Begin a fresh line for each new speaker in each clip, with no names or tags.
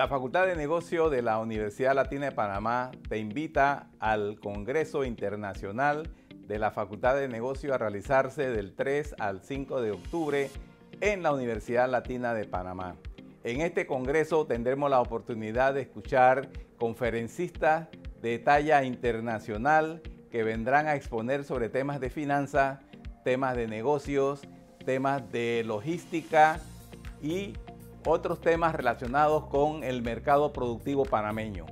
La Facultad de Negocio de la Universidad Latina de Panamá te invita al Congreso Internacional de la Facultad de Negocio a realizarse del 3 al 5 de octubre en la Universidad Latina de Panamá. En este congreso tendremos la oportunidad de escuchar conferencistas de talla internacional que vendrán a exponer sobre temas de finanzas, temas de negocios, temas de logística y otros temas relacionados con el mercado productivo panameño.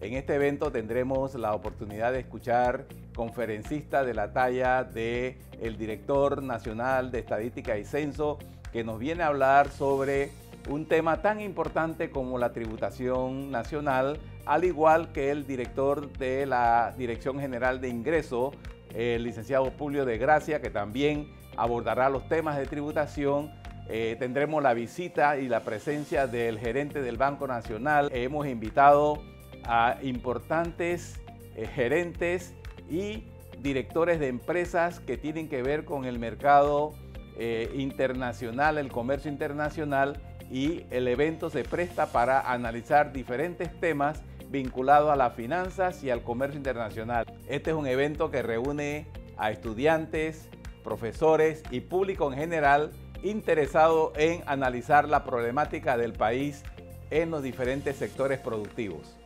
En este evento tendremos la oportunidad de escuchar conferencistas de la talla de el director nacional de estadística y censo que nos viene a hablar sobre un tema tan importante como la tributación nacional, al igual que el director de la Dirección General de Ingreso, el licenciado Julio de Gracia, que también abordará los temas de tributación eh, tendremos la visita y la presencia del gerente del Banco Nacional. Hemos invitado a importantes eh, gerentes y directores de empresas que tienen que ver con el mercado eh, internacional, el comercio internacional y el evento se presta para analizar diferentes temas vinculados a las finanzas y al comercio internacional. Este es un evento que reúne a estudiantes, profesores y público en general interesado en analizar la problemática del país en los diferentes sectores productivos.